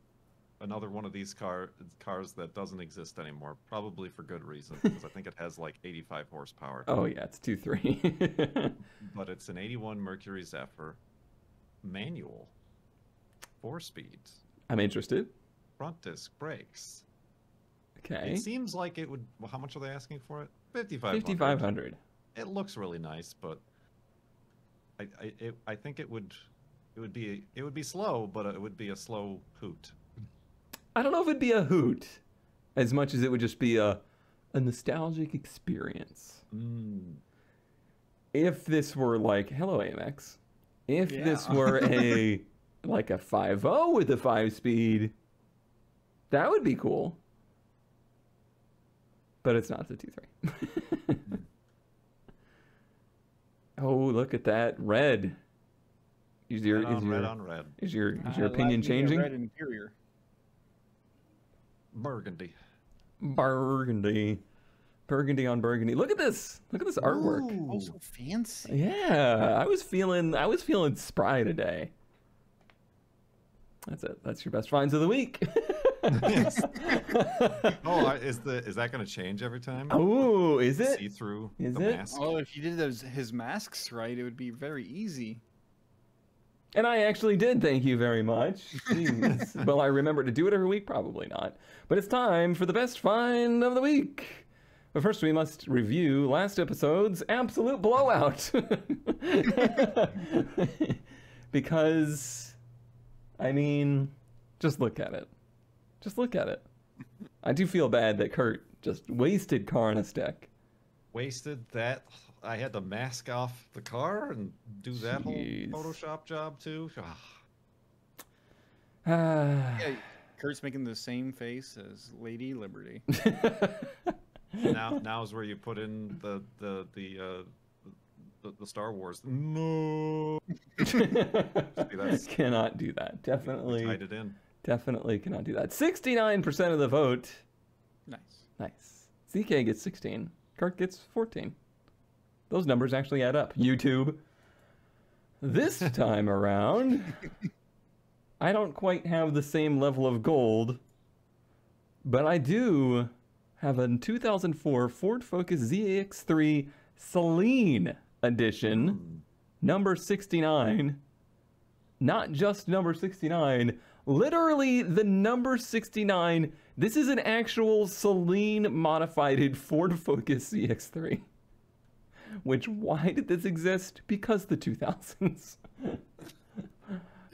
another one of these car cars that doesn't exist anymore, probably for good reason, because I think it has like 85 horsepower. Oh yeah, it's two three. But it's an 81 Mercury Zephyr, manual, four speeds, I'm interested. front disc brakes. Okay. It seems like it would. Well, how much are they asking for it? 55. Fifty five hundred. It looks really nice, but I I it, I think it would it would be it would be slow, but it would be a slow hoot. I don't know if it'd be a hoot, as much as it would just be a a nostalgic experience. Mm. If this were like Hello Amex, if this were a like a 5.0 with a five speed, that would be cool. But it's not the two three. oh, look at that red. Is your Red is on your red on red. is your is your like opinion me a changing? Red interior. Burgundy. Burgundy. Burgundy on burgundy. Look at this. Look at this artwork. Oh, so fancy. Yeah, I was feeling I was feeling spry today. That's it. That's your best finds of the week. Oh, is the is that going to change every time? oh, is it? See through Is the it? mask. Oh, if you did those his masks right, it would be very easy. And I actually did. Thank you very much. Jeez. Will I remember to do it every week? Probably not. But it's time for the best find of the week. But first, we must review last episode's absolute blowout. because, I mean, just look at it. Just look at it. I do feel bad that Kurt just wasted car on a stick. Wasted that. I had to mask off the car and do that Jeez. whole Photoshop job too. Ah, Ah. Yeah, Kurt's making the same face as Lady Liberty. now now's where you put in the the the uh, the, the Star Wars. No, that's- cannot do that. Definitely. tied it in. Definitely cannot do that. 69% of the vote. Nice. Nice. ZK gets 16. Kurt gets 14. Those numbers actually add up. YouTube. This time around, I don't quite have the same level of gold, but I do have a 2004 Ford Focus ZX3 Saleen edition, Hmm. number 69. Not just number 69, literally the number 69. This is an actual Saleen modified Ford Focus ZX3. Which, why did this exist? Because the 2000s.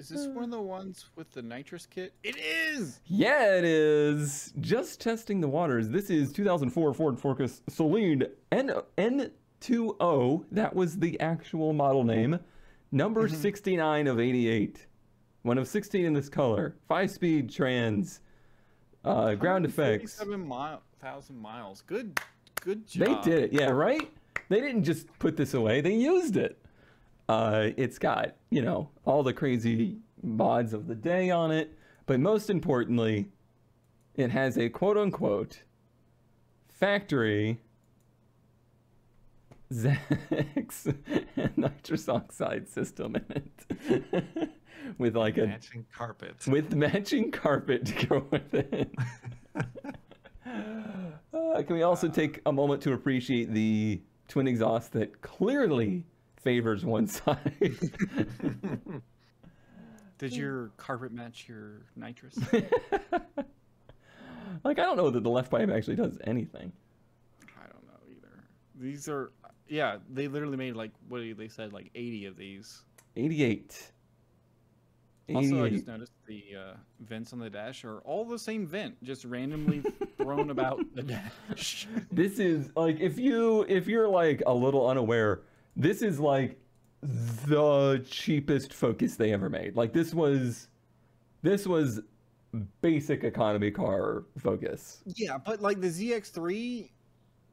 Is this one of the ones with the nitrous kit? It is. Yeah, it is. Just testing the waters. This is 2004 Ford Focus Saleen N N20. That was the actual model name. Number 69 of 88. One of 16 in this color. Five speed trans. Uh, ground effects. Seven mile, thousand miles. Good, good job. They did it, yeah, right? They didn't just put this away, they used it. Uh, it's got, you know, all the crazy mods of the day on it, but most importantly, it has a quote unquote factory and nitrous oxide system in it. with like a Matching carpet. with matching carpet to go with it. Uh, can we also take a moment to appreciate the twin exhaust that clearly favors one side? Did your carpet match your nitrous? like, I don't know that the left pipe actually does anything. I don't know either. These are, yeah, they literally made like what do they said like 80 of these. 88. Also, I just noticed the uh, vents on the dash are all the same vent, just randomly thrown about the dash. this is like if you if you're like a little unaware this is like the cheapest focus they ever made like this was this was basic economy car focus Yeah, but like the ZX3,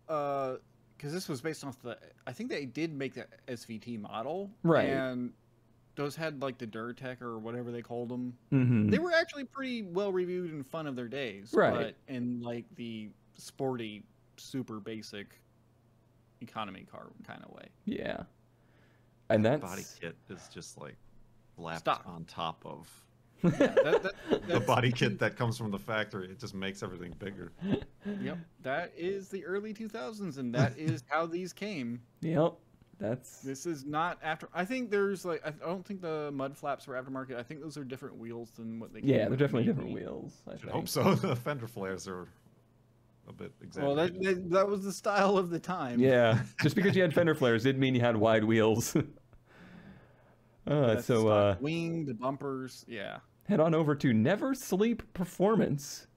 uh, because this was based off the, I think they did make the SVT model, Right. And those had like the Duratec or whatever they called them. hmm They were actually pretty well reviewed and fun of their days, Right. But in like the sporty, super basic economy car kind of way. yeah and that's Body kit is just like slapped Stock. on top of Yeah, that, that, the body kit that comes from the factory. It just makes everything bigger. Yep, that is the early 2000s, and that is how these came. Yep. That's This is not after. I think there's like I don't think the mud flaps were aftermarket. I think those are different wheels than what they. came yeah, they're definitely different wheels. I I think. hope so. The fender flares are a bit Well, that, that that was the style of the time. Yeah, just because you had fender flares didn't mean you had wide wheels. uh, so stock uh, wing, the bumpers, yeah. head on over to Never Sleep Performance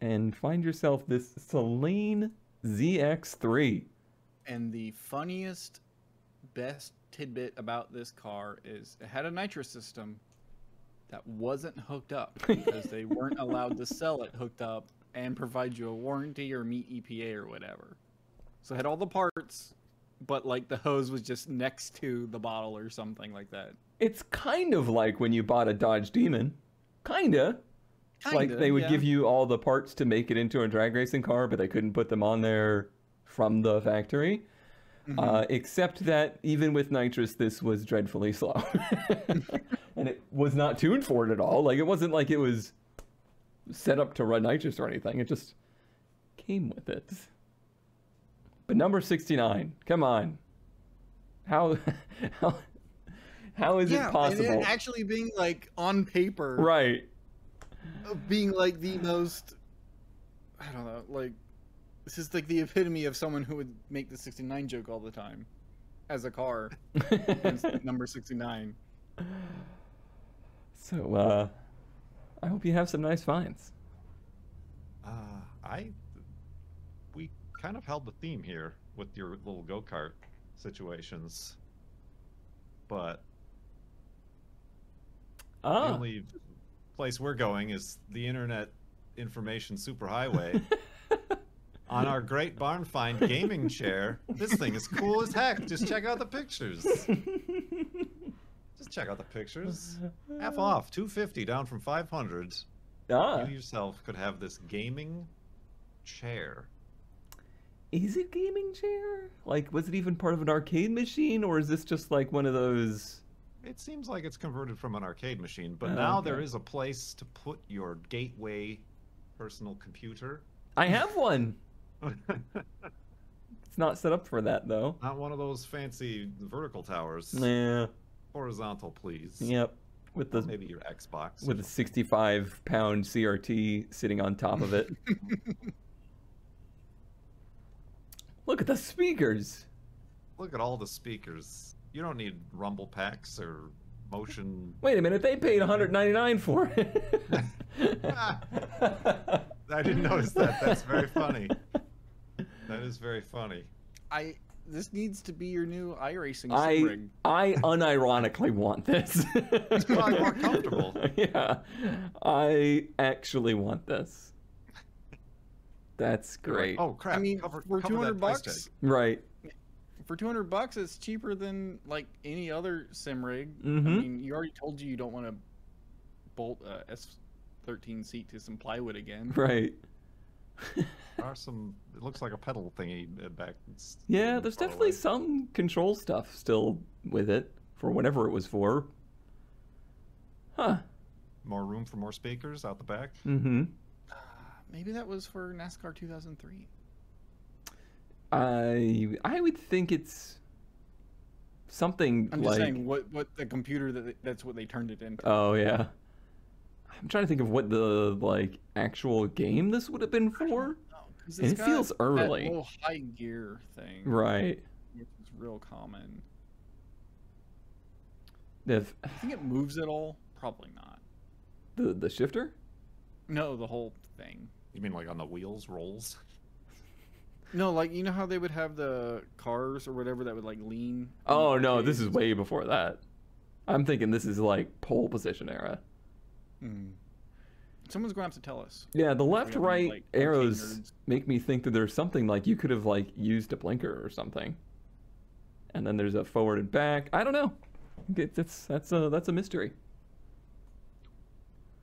and find yourself this Saleen ZX3. And the funniest, best tidbit about this car is it had a nitrous system that wasn't hooked up because they weren't allowed to sell it hooked up and provide you a warranty or meet EPA or whatever. So it had all the parts, but like the hose was just next to the bottle or something like that. It's kind of like when you bought a Dodge Demon. Kinda. like Kinda, they would yeah. give you all the parts to make it into a drag racing car, but they couldn't put them on there from the factory. Mhm. Uh, except that even with nitrous, this was dreadfully slow, and it was not tuned for it at all. Like it wasn't like it was set up to run nitrous or anything. It just came with it. But number sixty-nine, come on, how how how is yeah, it and possible? it actually being like on paper, right. being like the most I don't know, like this is like the epitome of someone who would make the 69 joke all the time as a car. number 69. So, uh, I hope you have some nice finds. Uh, I we kind of held the theme here with your little go kart situations, but the Ah, only place we're going is the internet information superhighway. On our great barn find gaming chair, this thing is cool as heck. Just check out the pictures. Just check out the pictures. Half off, two fifty down from five hundred. ah, You yourself could have this gaming chair. is it gaming chair? Like, was it even part of an arcade machine, or is this just like one of those? It seems like it's converted from an arcade machine, but Oh, now there okay. is a place to put your gateway personal computer. I have one. It's not set up for that though. Not one of those fancy vertical towers. Yeah. Horizontal, please. Yep. With the Maybe your Xbox. with a 65 pound CRT sitting on top of it. Look at the speakers. Look at all the speakers. You don't need rumble packs or motion. Wait a minute, they paid 199 for it. I didn't notice that. That's very funny. That is very funny. I this needs to be your new iRacing I sim rig. I unironically want this. It's probably more comfortable. yeah, I actually want this. That's great. oh crap! I mean, cover, for 200 bucks. Right. for 200 bucks, it's cheaper than like any other sim rig. I Mhm. mean, you already told you you don't want to bolt a S13 seat to some plywood again. Right. There are some. It looks like a pedal thingy uh, back. Yeah, there's definitely away. some control stuff still with it for whatever it was for. Huh. more room for more speakers out the back. Mm-hmm. Uh, maybe that was for NASCAR 2003. I I would think it's something I'm like just saying what what the computer that they, that's what they turned it into. Oh yeah. I'm trying to think of what the like actual game this would have been for. No, 'cause it's it got feels that early. little high gear thing, Right. which is real common. The I think it moves at all. Probably not. the the shifter? No, the whole thing. You mean like on the wheels rolls? No, like you know how they would have the cars or whatever that would like lean. Oh the no, this is way before that. I'm thinking this is like pole position era. Hmm. Someone's going to have to tell us. Yeah, the left got any, right like, arrows make me think that there's something like you could have like used a blinker or something. And then there's a forward and back. I don't know. It- That's that's a that's a mystery.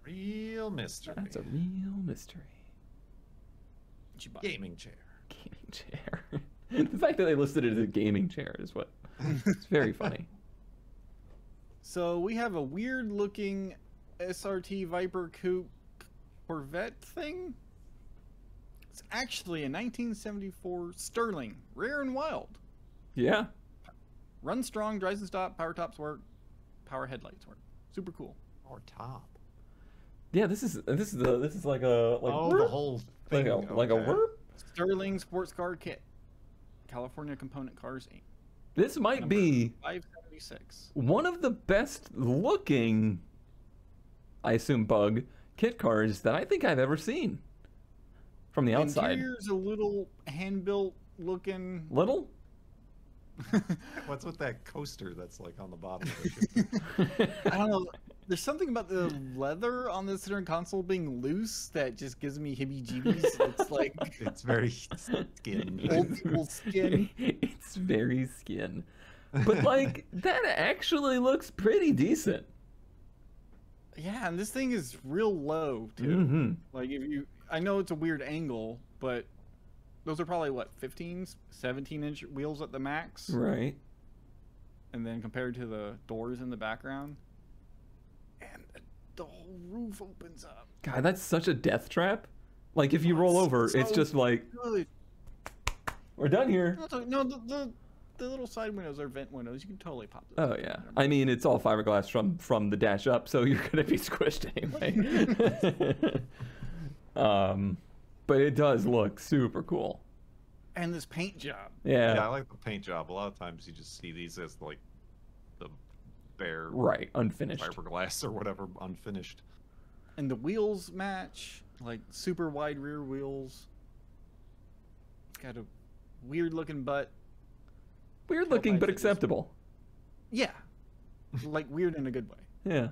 Real mystery. That's a real mystery. Did you buy? gaming chair. Gaming chair. the fact that they listed it as a gaming chair is what it's very funny. So we have a weird looking SRT Viper Coupe Corvette thing. It's actually a 1974 Sterling, rare and wild. Yeah. Runs strong, drives and stop, power tops work, power headlights work. Super cool. Or top. Yeah, this is this is the this is like a like oh, the whole like thing. a like a okay. whoop. Sterling Sports Car Kit. California Component Cars Inc. This might Number be 576. one of the best looking, I assume, bug kit cars that I think I've ever seen. From the outside, Interior's a little hand built looking. little. What's with that coaster that's like on the bottom of the ship? I don't know. There's something about the leather on the center console being loose that just gives me heebie-jeebies. It's like it's very skin. old school skin. it's very skin, but like that actually looks pretty decent. Yeah, and this thing is real low too. hmm Like if you, I know it's a weird angle, but those are probably what 15, 17 inch wheels at the max, Right. and then compared to the doors in the background, and the whole roof opens up. God, that's such a death trap. Like if you roll over, it's just like Good. we're done here. No, the- no, the, the the little side windows are vent windows. You can totally pop those. Oh yeah. I mean, it's all fiberglass from from the dash up, so you're gonna be squished anyway. um, but it does look super cool. And this paint job. Yeah. Yeah, I like the paint job. A lot of times you just see these as like the bare Right. Unfinished. fiberglass or whatever unfinished. And the wheels match, like super wide rear wheels. Got a weird looking butt. Weird looking, but acceptable. Yeah. like weird in a good way. Yeah.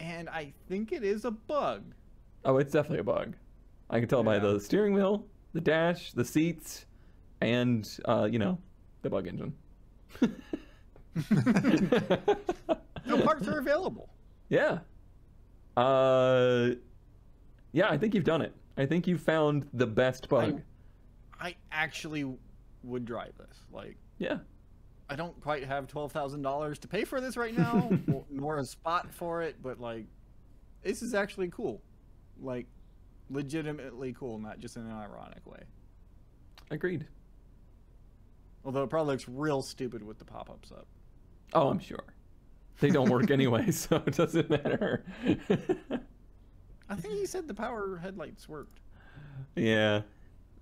And I think it is a bug. Oh, it's definitely a bug. I can tell by the steering wheel, the dash, the seats, and uh, you know, the bug engine. No parts are available. Yeah. Uh, yeah, I think you've done it. I think you found the best bug. I actually would drive this. Like, Yeah. I don't quite have twelve thousand dollars to pay for this right now, nor a spot for it. But like, this is actually cool. Like, legitimately cool, not just in an ironic way. Agreed. Although it probably looks real stupid with the pop-ups up. Oh, I'm sure. They don't work anyway, so it doesn't matter. I think he said the power headlights worked. yeah.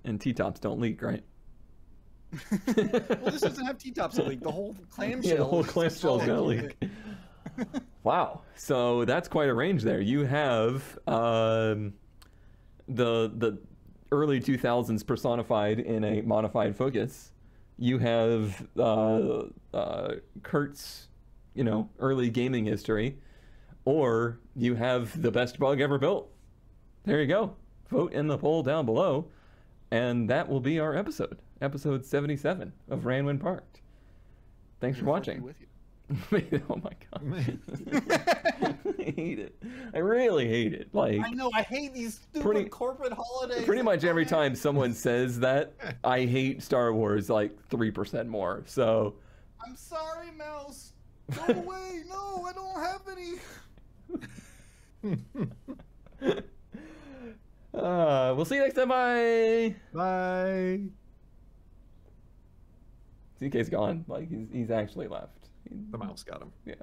And T-tops don't leak, right? Well, this doesn't have T-tops to leak. The whole clamshell. Yeah, the whole is clamshell's gonna leak. Wow. So that's quite a range there. You have um, the the early 2000s personified in a modified Focus. You have uh, uh, Kurt's, you know, early gaming history, or you have the best bug ever built. There you go. Vote in the poll down below, and that will be our episode, episode 77 of Ran When Parked. Thanks for watching. With you. oh my god. I hate it. I really hate it. Like I know. I hate these stupid Pretty- corporate holidays. pretty much every time someone says that, I hate Star Wars like 3% more. So I'm sorry, Mouse. Go away. No, I don't have any. uh, we'll see you next time. Bye. Bye. CK's gone. Like he's he's actually left. The mouse got him. Yeah.